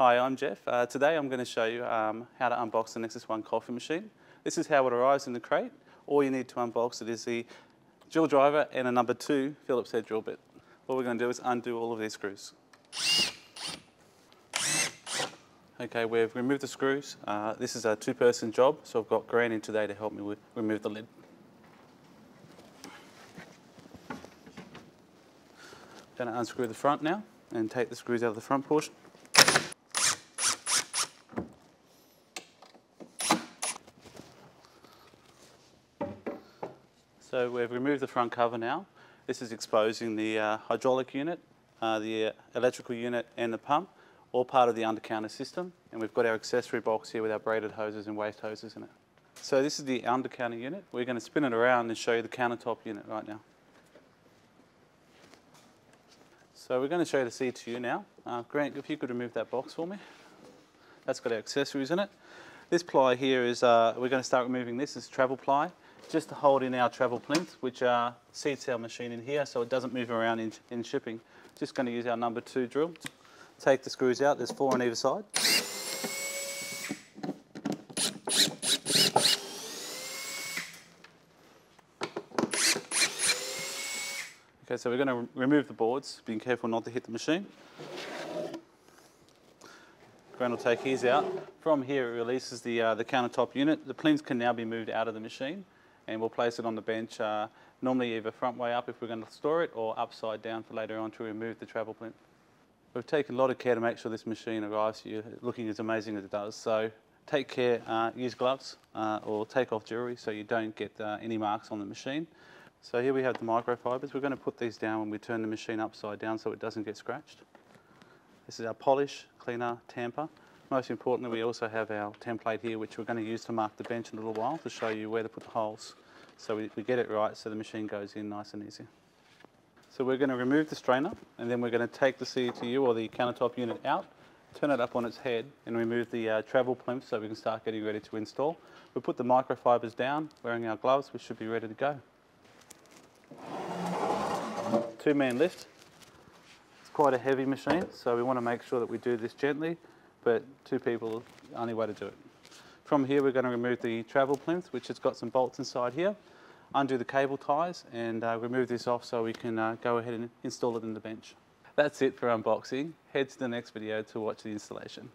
Hi, I'm Jeff. Uh, today I'm going to show you um, how to unbox the Nexus One coffee machine. This is how it arrives in the crate. All you need to unbox it is the drill driver and a number two Phillips head drill bit. What we're going to do is undo all of these screws. Okay, we've removed the screws. Uh, this is a two-person job, so I've got Grant in today to help me remove the lid. Going to unscrew the front now and take the screws out of the front portion. So we've removed the front cover now. This is exposing the uh, hydraulic unit, uh, the uh, electrical unit and the pump, all part of the under-counter system. And we've got our accessory box here with our braided hoses and waste hoses in it. So this is the under-counter unit. We're going to spin it around and show you the countertop unit right now. So we're going to show you the CTU now. Uh, Grant, if you could remove that box for me. That's got our accessories in it. This ply here is, uh, we're going to start removing this as travel ply, just to hold in our travel plinth, which uh, seats our machine in here so it doesn't move around in, in shipping. Just going to use our number two drill. Take the screws out, there's four on either side. Okay, so we're going to remove the boards, being careful not to hit the machine. Grant will take his out. From here it releases the, uh, the countertop unit. The plinth can now be moved out of the machine and we'll place it on the bench, uh, normally either front way up if we're going to store it or upside down for later on to remove the travel plinth. We've taken a lot of care to make sure this machine arrives you looking as amazing as it does. So take care, uh, use gloves uh, or take off jewellery so you don't get uh, any marks on the machine. So here we have the microfibers. We're going to put these down when we turn the machine upside down so it doesn't get scratched. This is our polish, cleaner, tamper. Most importantly, we also have our template here, which we're going to use to mark the bench in a little while to show you where to put the holes. So we, we get it right so the machine goes in nice and easy. So we're going to remove the strainer and then we're going to take the CTU or the countertop unit out, turn it up on its head and remove the uh, travel plinth so we can start getting ready to install. We put the microfibers down, wearing our gloves, we should be ready to go two man lift. It's quite a heavy machine, so we want to make sure that we do this gently, but two people, only way to do it. From here, we're going to remove the travel plinth, which has got some bolts inside here, undo the cable ties, and uh, remove this off so we can uh, go ahead and install it in the bench. That's it for unboxing. Head to the next video to watch the installation.